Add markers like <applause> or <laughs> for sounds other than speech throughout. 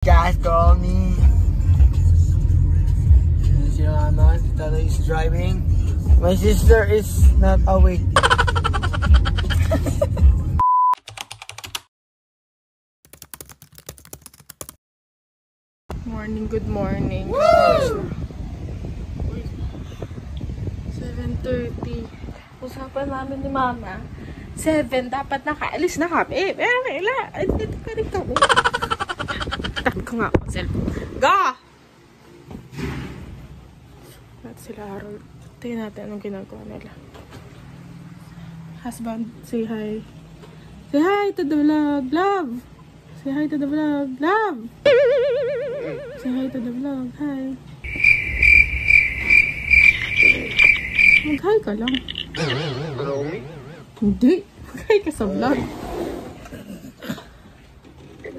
Just call me. Si mama, Tata is driving. My sister is not awake. Morning, good morning. 7.30. Usapan namin ni Mama. 7, dapat nakaalis na kami. Pero kaila, dito ka rin kami. Tabi ko nga ako, cellphone. Go! At sila Harold. Tingnan natin anong ginagawa nila. Husband, say hi. Say hi to the vlog. Love! Say hi to the vlog. Love! Say hi to the vlog. Hi. Mag-hi ka lang. Hindi. Mag-hi ka sa vlog.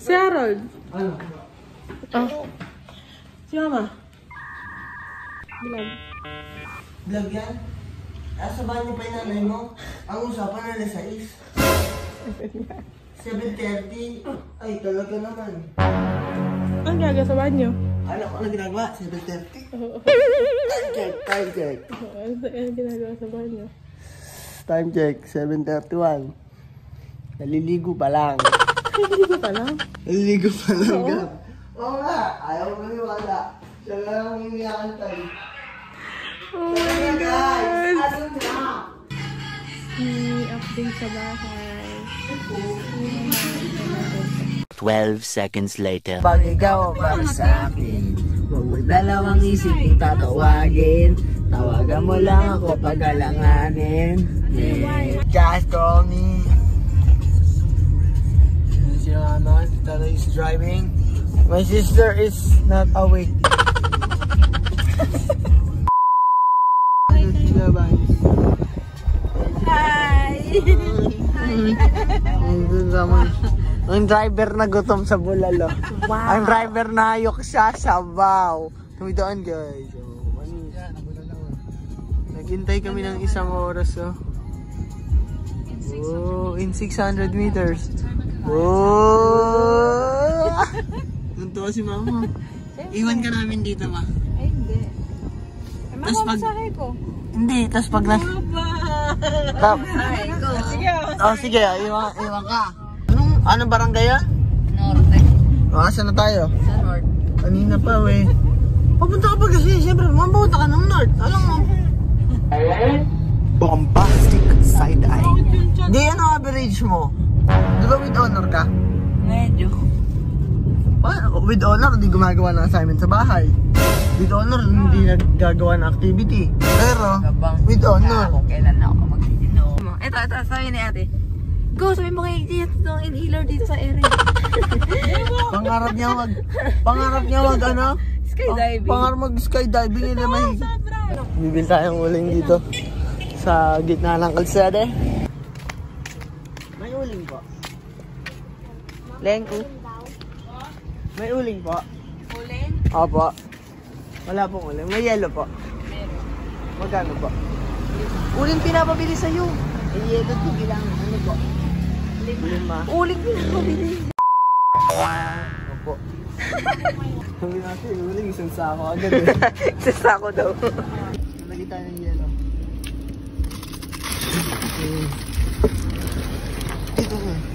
Si Harold. Ano? Oh. Si Mama. Vlog. Vlog yan? Asabahan niyo pa yung nanay mo? Ang usapan na alas 6. 7.30. Ay, talaga naman. Ang gaga sa banyo? Ano ko na ginagawa? 7.30. Time check, time check. <laughs> Ano ang ginagawa sa banyo? Time check, 7.31. Naliligo pa lang. Ko pa lang. Naliligo pa lang ka. Oo nga, ayaw mo maniwala. Siya nga lang tayo. Oh Kaya guys, ano na? May update sa bahay. 12 seconds later. Pag ikaw para sa akin, huwag mo dalawang isip kung tatawagin. Tawagan mo lang ako pag alanganin. Yeah. Just call me. Si mama, Tata is driving. My sister is not awake. Ang driver na gutom sa bulalo. Wow. Ang driver na ayok siya sa baw. Tumidaan guys. Oh, ano? Naghintay kami ng isang oras oh. Oh, in 600 meters. Oh! Tuntua si mama. Iwan ka namin dito ma. Ay, hindi. Ay, Tas pag- mamasahe ko. Hindi, tas pag nas... Tap. Sige, Oh, sige, iwan, iwan ka. Anong, anong barangay yan? Norte. Oh, asan na tayo? Sa Norte. Kanina pa, we. Papunta ka pa kasi, siyempre, mapunta ka ng north. Alam mo. Bombastic side eye. Di, ano average mo? Di ba with honor ka? Medyo. With honor, di gumagawa ng assignment sa bahay. With honor, hindi nagagawa ng activity. Pero, with honor. kailan na ako mag-inom. Ito, ito, sabi ni ate. Go, sabi mo kay Jit, no, inhaler dito sa area. <laughs> Pangarap niya wag, pangarap niya wag ano? Skydiving. Pangarap mag skydiving yun naman. Bibil tayong uling dito sa gitna ng kalsada. May uling po. Lengko. May uling po. Uling? Opo. Wala pong uling. May yellow po. Meron. Magkano po? Uling pinapabili sa'yo. Eh, yellow to bilang ano po? Lima. Uling pinapabili. Opo. <laughs> Sabi natin, uling isang sako agad eh. Sa sako daw. Lagi tayo ng yellow. Dito ko.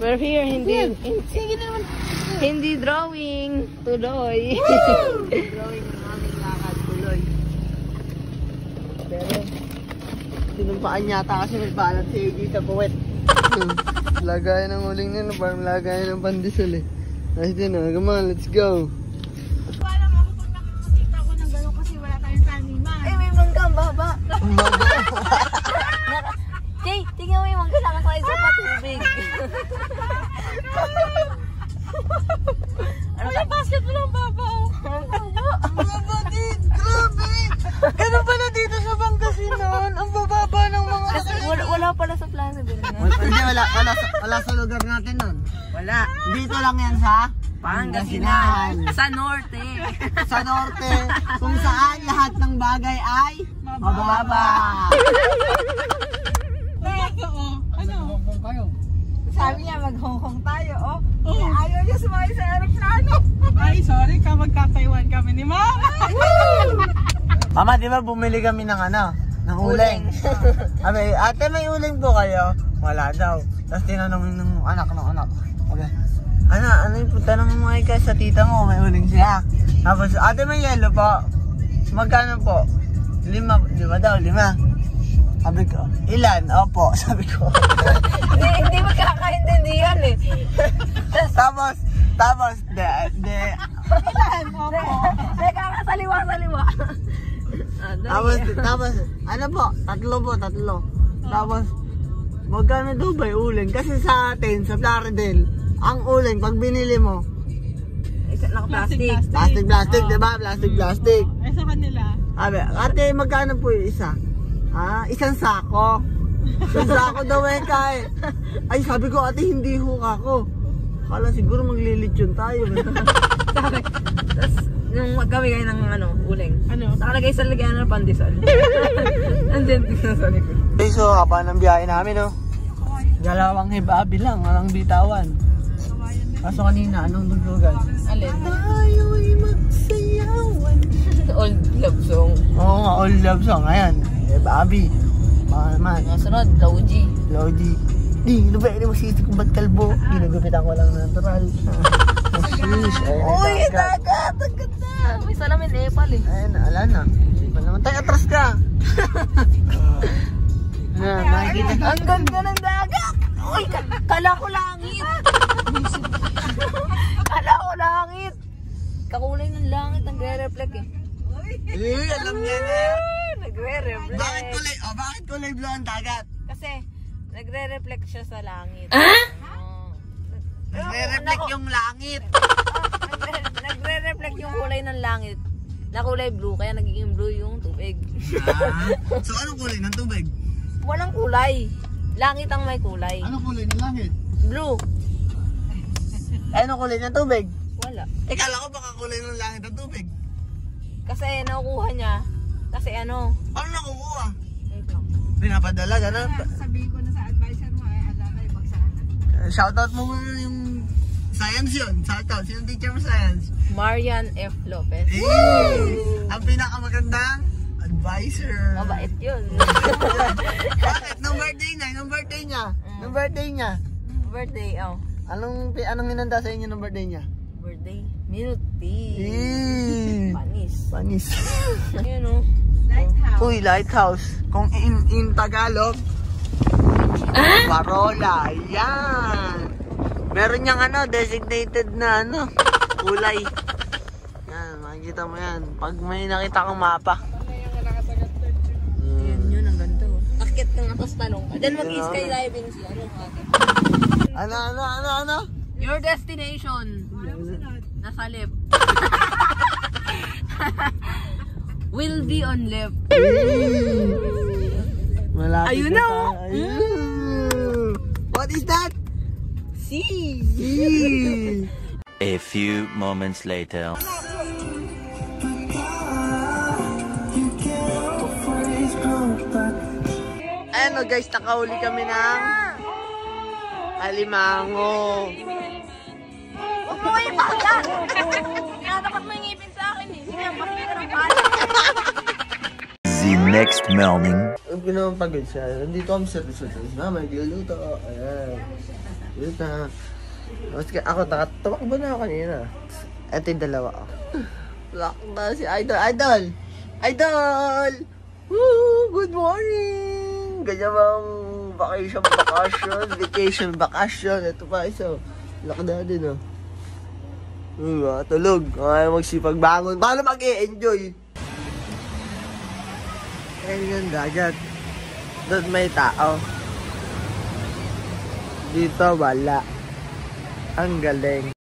We're here, hindi. Sige naman. Hindi drawing. Tuloy. Drawing ng aming lakad tuloy. Pero, sinumpaan yata kasi may balat si AJ sa puwet. <laughs> lagay ng uling nila, parang lagay ng pandesal eh. Din ah, come on, let's go. Sa norte. sa norte, kung saan lahat ng bagay ay mababa. Oh. Ano? Sabi niya, mag-Hong Kong tayo, oh. Eh, ayaw niya sumakay sa aeroplano. Ay, sorry ka, magkakaiwan kami ni Mama. Mama, di ba bumili kami ng ano? Ng uling. Sabi, ate may uling po kayo? Wala daw. Tapos tinanong ng anak ng anak. Ano, ano yung tanong mo ay sa tita mo, may uling siya. Tapos, ate may yelo po. Magkano po? Lima, lima daw, lima. Sabi ko, ilan? Opo, <laughs> sabi ko. Hindi, hindi magkakaintindihan eh. <laughs> tapos, tapos, de, de, Teka, saliwa-saliwa. Ah, dali. Tapos, tapos, ano po, tatlo po, tatlo. Tapos, magkano daw ba yung uling? Kasi sa atin, sa Plaridel, ang uling, pag binili mo, Isa lang Plastic, plastic. plastic, plastic, di ba? Plastic, plastic. Ay, sa kanila. Sabi, ate, magkano po yung isa? Ah, isang sako. Isang sako daw eh, kay. Ay, sabi ko, ate, hindi ho ako. Kala siguro maglilitsyon tayo. <laughs> Sabi, tapos, nung magkami kayo ng ano, uling. Ano? Nakalagay sa lagyan ng pandesal. Andyan din sa likod. Okay, so, haba ng biyahe namin, no? Dalawang hibabi lang, walang bitawan. Kaso kanina, anong dugdugan? Alin? Tayo'y magsayawan. <laughs> Old love song. Oo nga, all love song. Ayan, hibabi. Baka naman, Kasunod, Lodi. Lodi. Di, ano ba, hindi mo sisi kung ba't kalbo? Ginugupitan ko lang natural. <laughs> Sheesh, ayun, Uy, dagat. dagat! Ang ganda! May salamin eh, pal eh. Ayun, ala na. Pa naman tayo, atras ka. <laughs> Ah, makikita. Ang ganda ng dagat! Uy, ka- kala ko langit! Kala ko langit! Kakulay ng langit, nagre-reflect eh. Eh, alam niya na. Nagre-reflect. Bakit kulay, oh, bakit kulay blue ang dagat? Kasi, nagre-reflect siya sa langit. Ah? Nagre-reflect yung langit. <laughs> Nagre-reflect yung kulay ng langit. Na kulay blue, kaya nagiging blue yung tubig. Ah, so, anong kulay ng tubig? Walang kulay. Langit ang may kulay. Anong kulay ng langit? Blue. Anong kulay ng tubig? Wala. Eh, kala ko baka kulay ng langit ng tubig. Kasi nakukuha niya. Kasi ano. Ano nakukuha? lang. Pinapadala, gano'n? Sabihin ko na sa advisor mo, ay ala kayo pagsana. Uh, shoutout mo muna yung science yun. Shoutout. Sino teacher mo science? Marian F. Lopez. Eh! Ang pinakamagandang advisor. Mabait yun. <laughs> Bakit? Nung birthday niya, nung birthday niya, nung birthday niya, Birthday, oh. Anong, pi- anong hinanda sa inyo nung birthday niya? Birthday. Minute tea. Eh! Panis. Panis. <laughs> Yun oh. Uy, lighthouse. Kung in, in Tagalog, parola. Yan. Meron niyang ano, designated na ano, <laughs> kulay. Yan, makikita mo yan. Pag may nakita kang mapa. Yun, yun, ang ganda oh. Akit ka nga, tapos tanong ka. Then mag-skydiving siya. Ano, ate? Ano, ano, ano, ano? Your destination. Nasa left. <laughs> Will be on left. Malapit Ayun na oh. Ayun. What is that? See? Eh. A few moments later. Ano guys, nakahuli kami ng alimango. Huwag mo kayo pakatan! Tinatapat mo yung ngipin sa akin eh. Sige, makikita ka ng. The next morning. Ang ginawa pagod siya. Nandito kami sa resort. Na, may gluluto. Ayan. Gluluto. Tapos ka- ako, nakatawa na ako kanina. Ito yung dalawa ko. Lock na si Idol. Idol! Idol! Woo! Good morning! Ganyan bang vacation, vacation, vacation, vacation. Ito pa isa. Lock na din, oh. Ah, tulog. Ayaw magsipag bangon. Paano mag-e-enjoy? Ayun yung dagat. Doon may tao. Dito wala. Ang galing.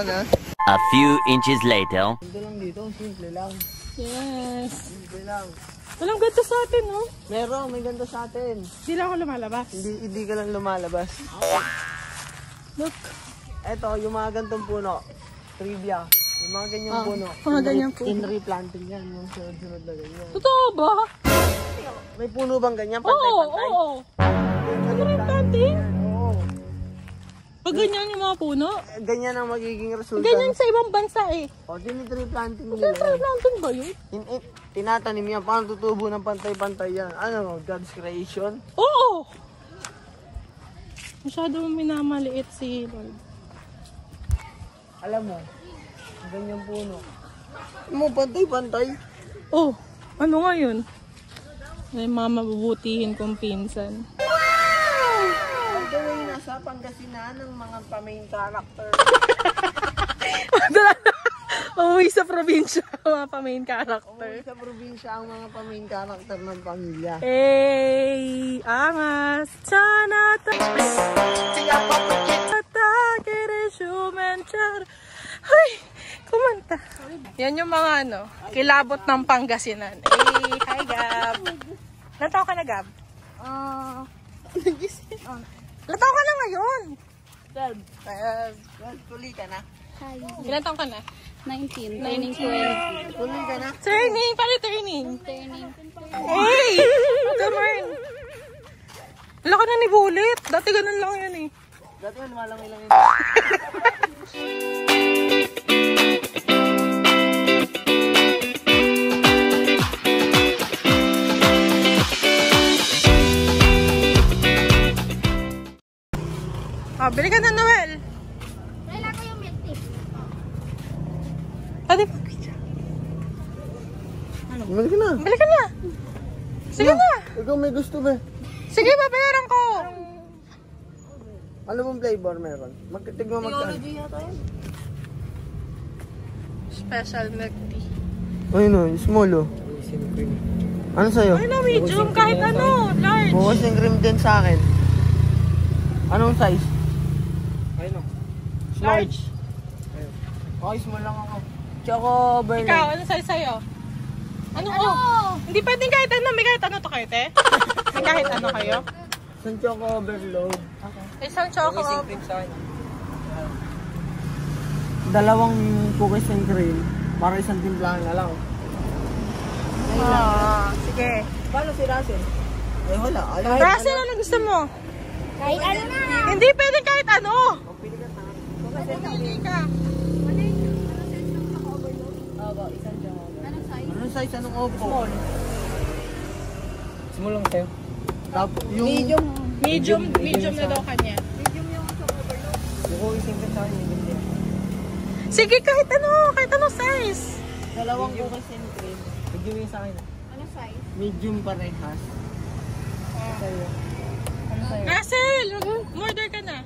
Na. A few inches later. Ito lang dito, simple lang. Yes. Simple lang. Walang ganito sa atin, no? Meron, may ganda sa atin. Hindi lang ako lumalabas. Hindi, hindi ka lang lumalabas. Look. Eto, yung mga gantong puno. Trivia. Yung mga ganyang Ah, puno. mga ganyang puno. In replanting yan. Yung sunod-sunod na ganyan. Totoo ba? May puno bang ganyan? Oo, Pantay-pantay? oo. Ano rin planting? Oo. Pag ganyan yung mga puno. Eh, Ganyan ang magiging resulta. Ganyan sa ibang bansa eh. O, dinitry planting nila. Saan tayo planting ba yun? In, in, tinatanim yan. Paano tutubo ng pantay-pantay yan? Ano, God's creation? Oo! Masyado minamaliit si Lord. Alam mo, ang ganyang puno. Mo, pantay-pantay. Oh, ano nga yun? May mga mabubutihin kong pinsan. Pangasinan ng mga pa-main character. Umuwi sa probinsya, mga pa-main character. sa probinsya ang mga pa-main character ng pamilya. Hey, angas, chanata. Tatagere shumenchar. Ay, kumanta. Yan yung mga ano, kilabot ng Pangasinan. Hey, hi Gab. Nataw ka na Gab? Ah, <laughs> Nataw ka na ngayon. Dad, Ayun. Dad, tuli ka na. hi. Ilan taong ka na? 19, turning 20. Tuli ka na. Turning, paano turning? Turning. Hey! Come on. Wala ka na ni Bullet. Dati ganun lang yan eh. Dati man, malamay lang yun. <laughs> Ah, bili ka na, Noel. Kailan ko yung milk tea? Pwede pa. Bumalik ka na. Bili ka na. Sige na. Ikaw may gusto ba? Sige, babayaran ko. Ano bang flavor meron? Magkatig mo magkano. Special milk tea. Ayun o, small o. Ano sa'yo? Ay na, medium. Kahit ano. Large. Bukas yung cream din sa akin. Anong size? Ayun. Large. Okay, small lang ako. Choco overload. Ikaw, ano sa'yo sa'yo? Ano? Ano? Hindi pwedeng kahit ano. May kahit ano to kayo, te? <laughs> May kahit ano kayo? Isang choco overload. Isang choco. Dalawang cookies and cream. Para isang timplahan na lang. Ah, sige. Paano si Russell? Eh wala. Russell, ano gusto mo? Kahit ano na. Hindi pwedeng kahit ano. Na. Pumili ka. Anong size? Anong opo? Small. Small lang sa'yo. Tapos yung... Medium. Medium, medium na daw kanya. Yung cookies and cream sa akin, medium din. Sige, kahit ano. Kahit ano size. Dalawang cookies and cream. Medium yung sa akin. Anong size? Medium parehas. Sa'yo. Ano sa'yo? Russell, order ka na.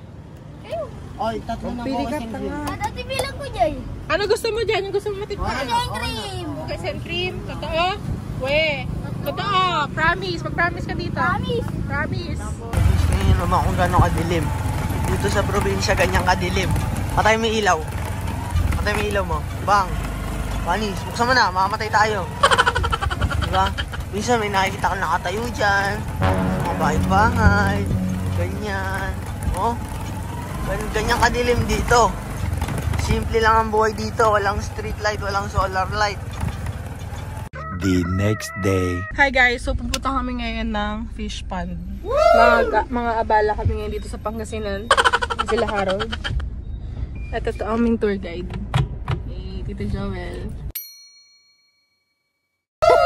Oy, tatlo na Pili cookies ka and pa cream. nga. Ah, dati bilang ko dyan. Ano gusto mo dyan? Yung gusto mo matikman? Okay na. cream. And cream. Totoo? We. Totoo. Promise. Mag-promise ka dito. Promise. Promise. Ngayon naman kung gano'ng kadilim. Dito sa probinsya, ganyan kadilim. Patay mo yung ilaw. Patay mo yung ilaw mo. Bang. Panis, buksan mo na, mamamatay tayo. <laughs> diba? Minsan may nakikita ka nakatayo dyan. Mga bahay-bahay. Ganyan. Oh. Gan- Ganyan kadilim dito. Simple lang ang buhay dito. Walang street light, walang solar light. The next day. Hi guys, so pupunta kami ngayon ng fish pond. Mga, mga abala kami ngayon dito sa Pangasinan. Sila Harold. At ito aming tour guide. Hey, Tito Joel. <laughs>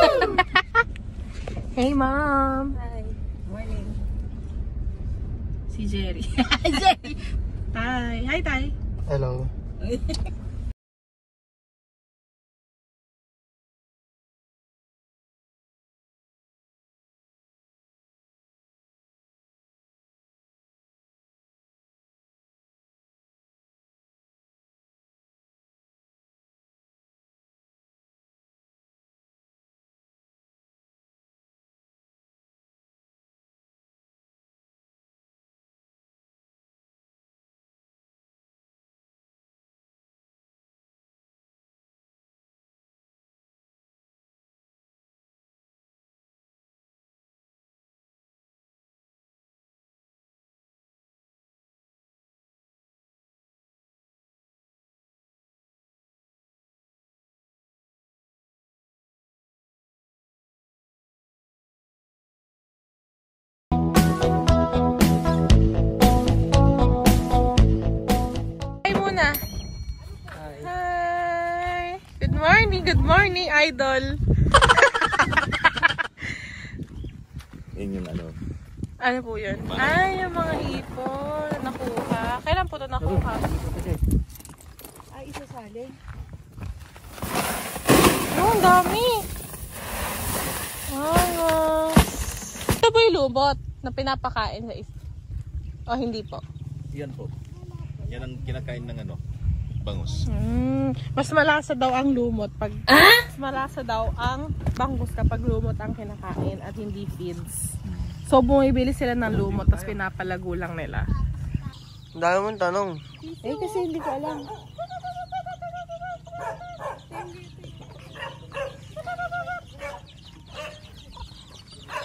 hey mom! Hi. Morning. Si Jerry. <laughs> <laughs> Jerry! Hi! Hi, Tay! Hello. <laughs> good morning, idol. <laughs> Yun yung ano. Ano po yun? Ay, yung mga ipon na nakuha. Kailan po ito nakuha? Ay, isasali. Oh, ang dami. Ayos. Ito po yung lubot na pinapakain sa is. O, hindi po. Yan po. Yan ang kinakain ng ano, bangus. Mm, mas malasa daw ang lumot pag mas malasa daw ang bangus kapag lumot ang kinakain at hindi feeds. So bumibili sila ng lumot tapos pinapalago lang nila. Ang dami mong tanong. Eh, kasi hindi ko alam.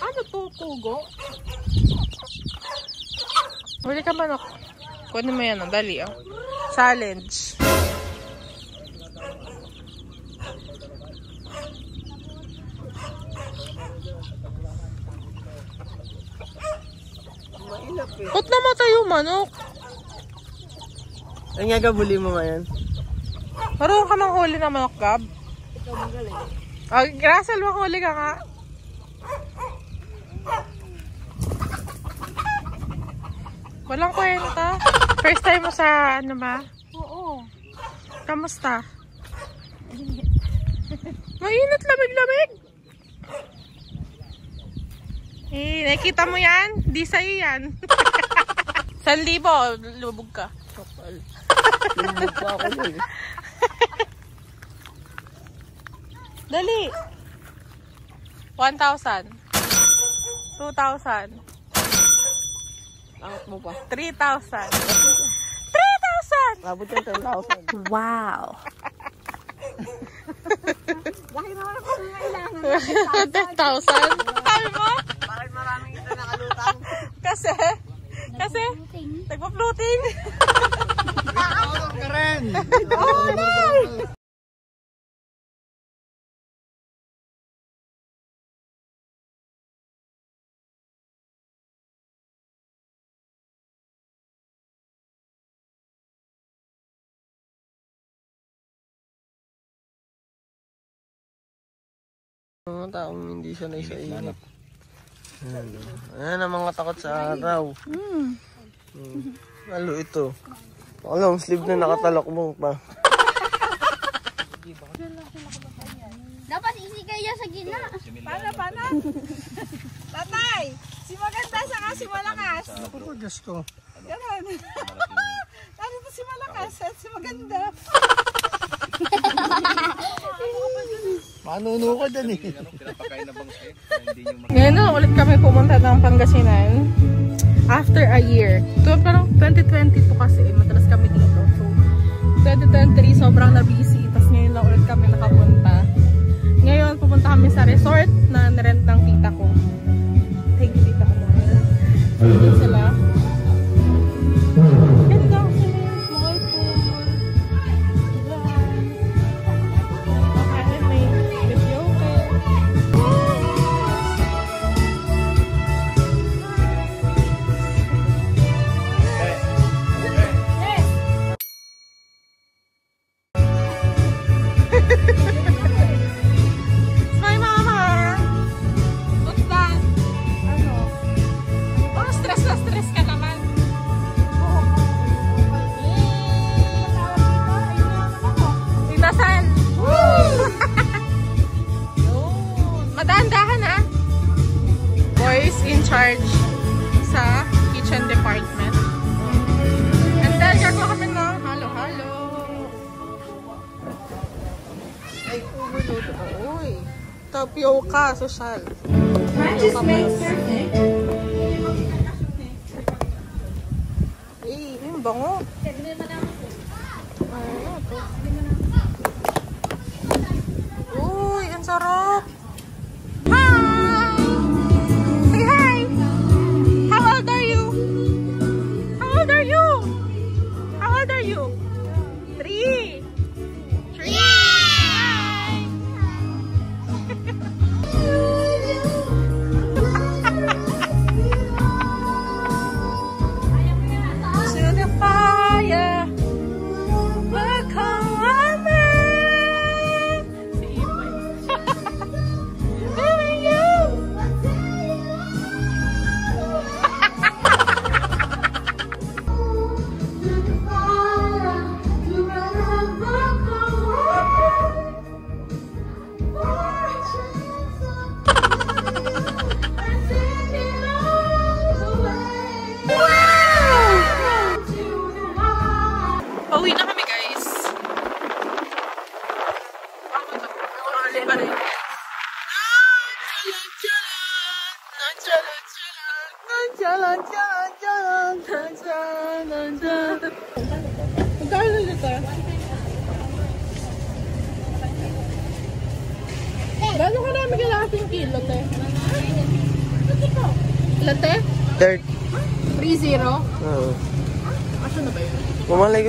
Ano to, pugo? Huli ka manok. Kunin mo yan, dali oh. Challenge. Ba't namatay yung manok? Ay nga gabuli mo ngayon. Marunong ka mang huli ng manok, Gab? Ikaw magaling. Oh, Russell, mahuli ka nga. Walang kwenta. First time mo sa ano ba? Oo. Kamusta? Mainit lamig-lamig. Eh, nakita mo yan? Di sa'yo yan. <laughs> San libo, lubog ka. <laughs> Ako eh. Dali. 1,000. 2,000. Angat mo pa. 3,000. 3,000! Abot yung 10,000. Wow. Bakit naman ako kailangan? 10,000? Sabi mo? Bakit maraming ito nakalutang? Kasi? Kasi? Nagpa-floating? Nakakawag ka rin! Mga taong hindi sanay sa init. Ano? Ayan ang mga takot sa araw. Hmm. Lalo ito. Alam, sleeve na nakatalok mo pa. Dapat isi kaya sa gina. Paano, paano? Tatay! Si maganda sa si malakas. Ako, Diyos ko. Ganon. Ano to <laughs> si malakas at si maganda? Manuno ka dyan eh. Ano, eh. Ngayon na ulit kami pumunta ng Pangasinan. After a year. To, parang 2020 po kasi. Madalas kami dito. So, 2023 sobrang na-busy. Tapos ngayon lang ulit kami nakapunta. Ngayon, pupunta kami sa resort na nirent ng tita ko. Thank you, tita ko. Dito sila. Tapioca, social. Practice makes perfect. Eh, yung bango. Ano? Uy, ang sarap.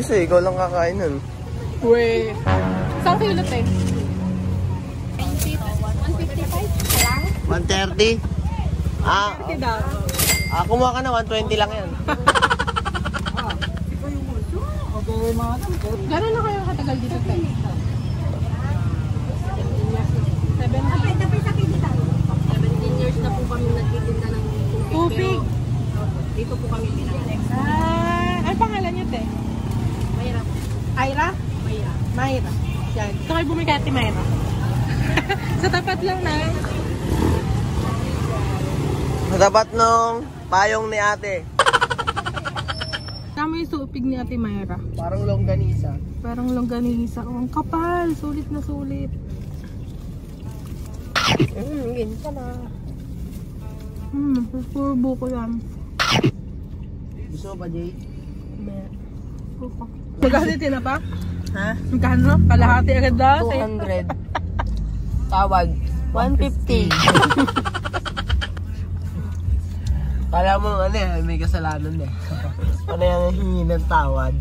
Pumalay kasi, ikaw lang kakain nun. We. Saan kayo latte? 130? Ah, Hindi daw. ah, kumuha ka na, 120 lang yan. <laughs> Gano'n na kayo katagal dito, te? 17 years na po kami nagtitinda ng Tubig. Dito po kami pinagaling. Ah, ano pangalan niyo, te? Ira? Mayra. Mayra. Yan. Ito kayo bumili kay Ate Mayra. <laughs> Sa tapat lang na. Sa tapat nung payong ni ate. Tama yung supig ni Ate Mayra. Parang longganisa. Parang longganisa. Oh, ang kapal. Sulit na sulit. Hmm, ganyan pala. Hmm, purbo ko yan. Gusto mo pa, Jay? Magkano tinapa? Ha? Magkano? Kalahati agad daw. 200. Tawad. 150. Kala mo ano eh, may kasalanan eh. ano yung hingi ng tawad.